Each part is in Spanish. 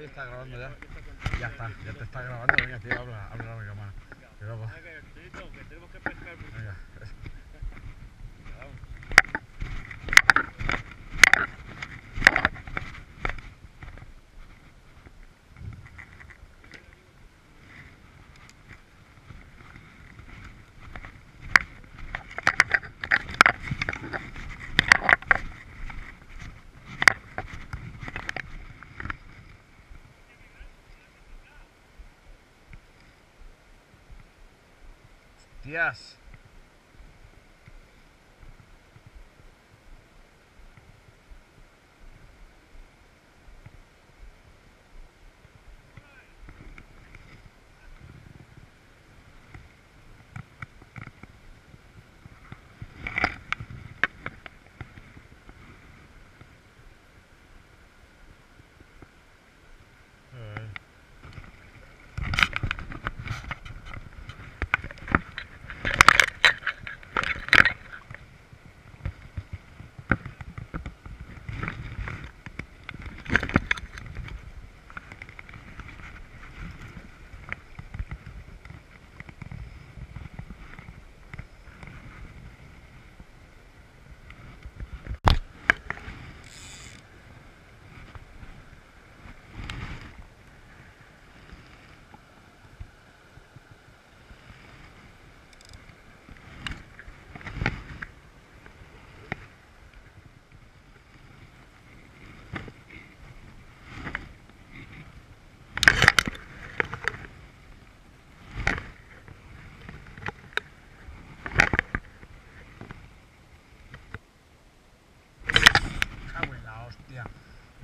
Ahí está grabando ya. Ya está, ya te está grabando. Venga, tío, habla, habla a la cámara. Que loco. que tenemos que pescar. Venga. Yes.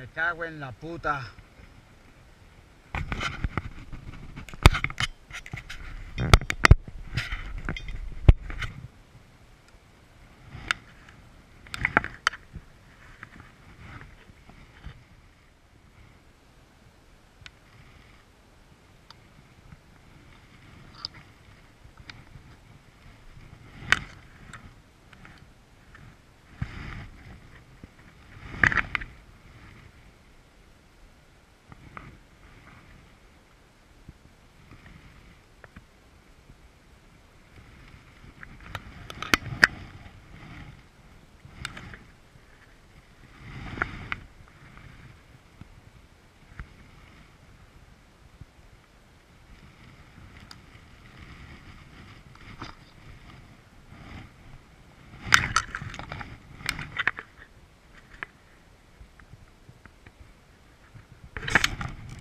Me cago en la puta.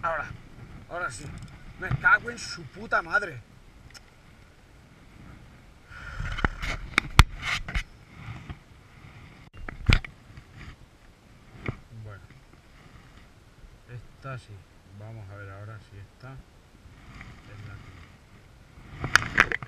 Ahora, ahora sí. Me cago en su puta madre. Bueno. Esta sí. Vamos a ver ahora si esta es la que...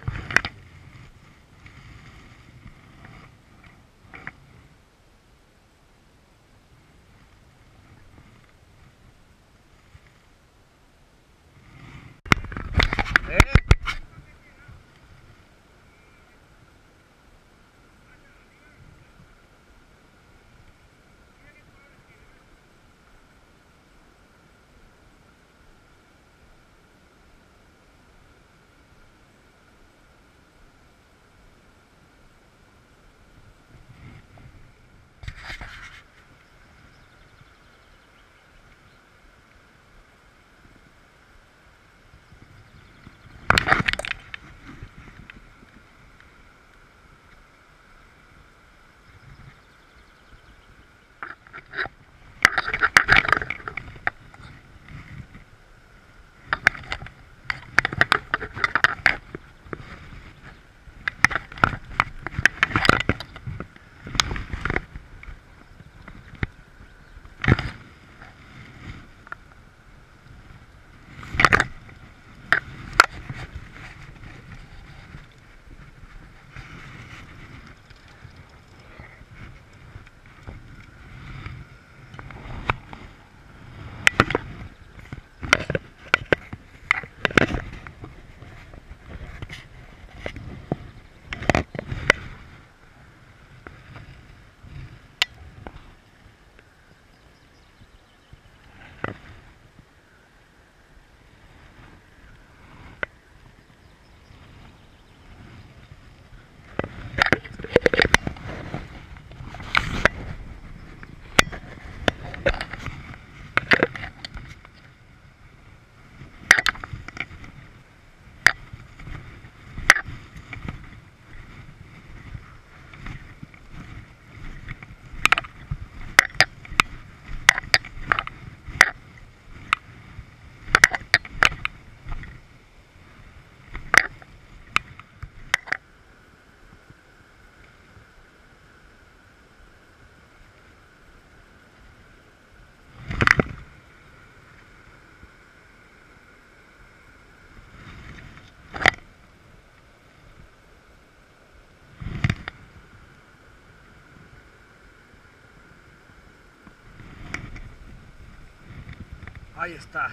Ahí está.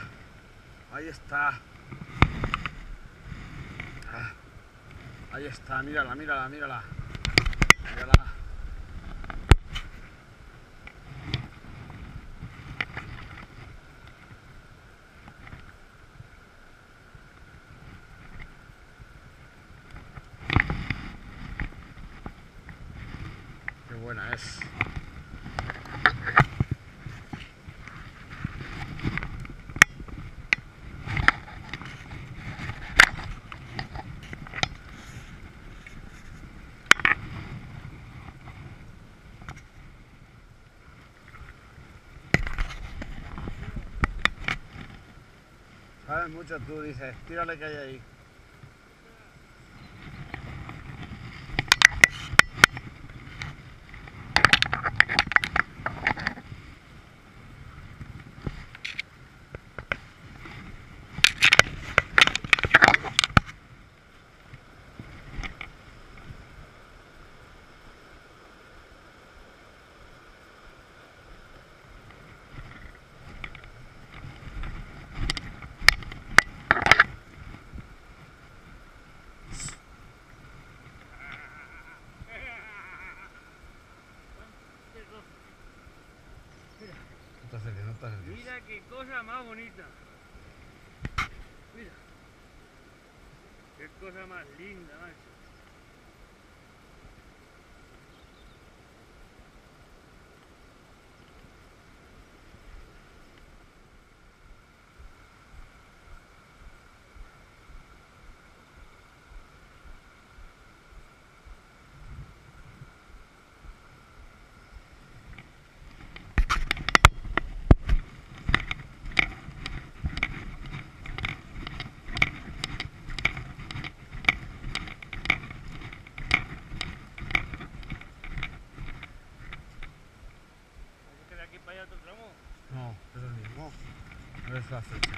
Ahí está. Ah, Ahí está, mírala, mírala, mírala. Mírala. Qué buena es. Sabes mucho tú, dices, tírale que hay ahí. Mira qué cosa más bonita. Mira. Qué cosa más linda, macho. No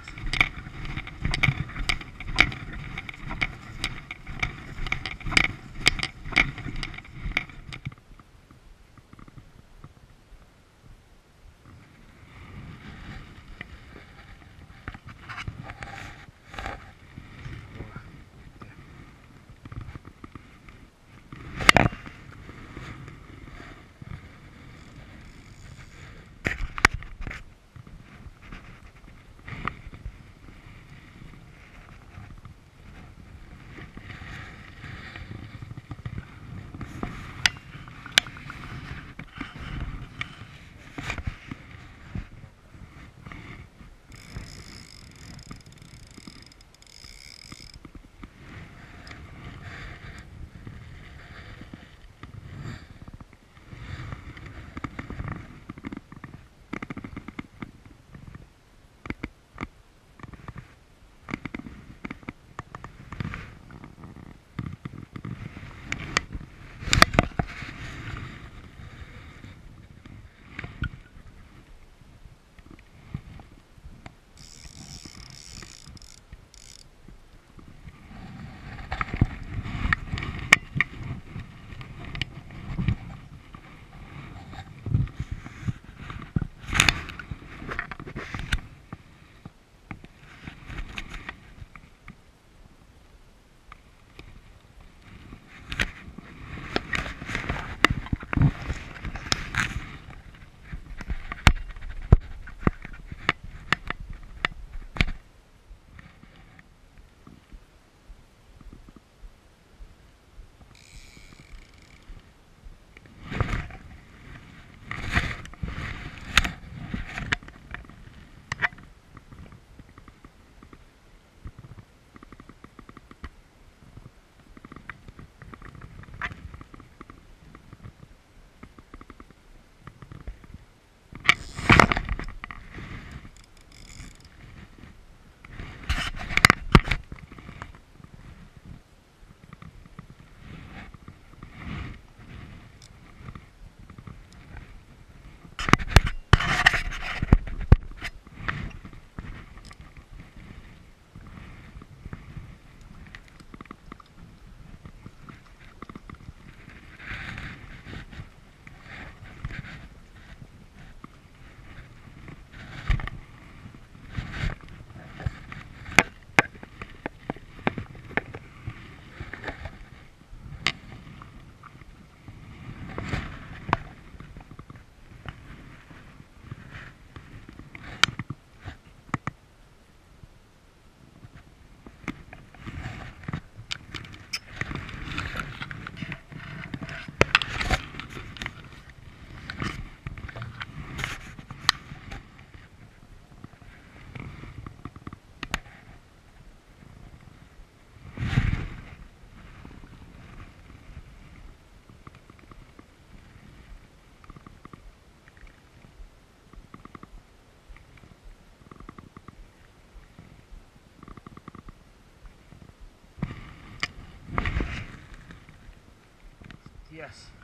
Yes.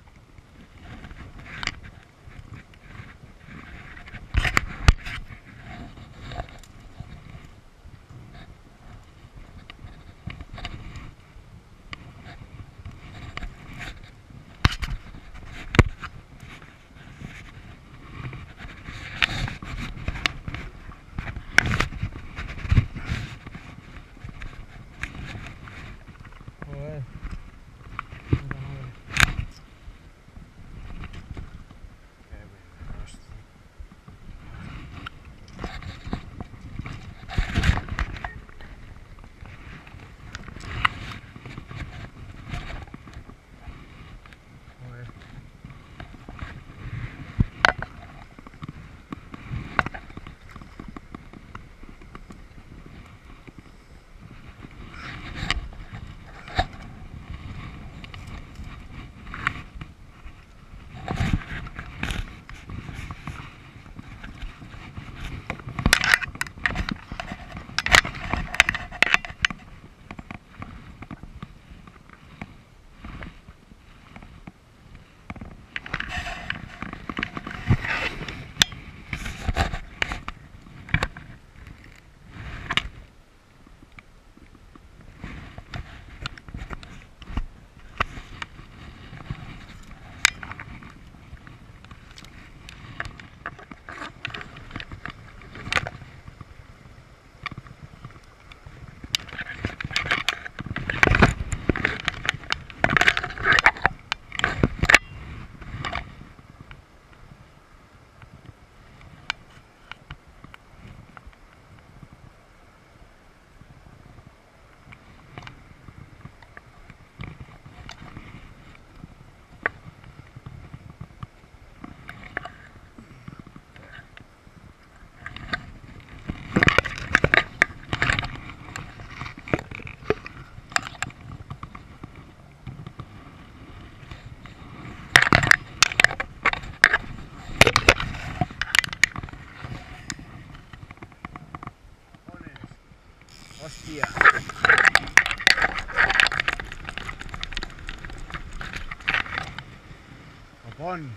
Iya. Yeah. Apaan?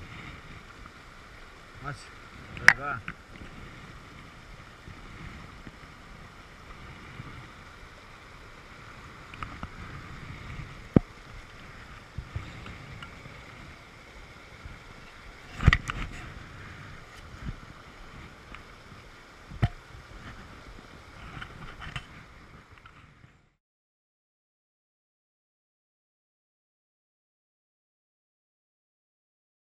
Mas, berapa?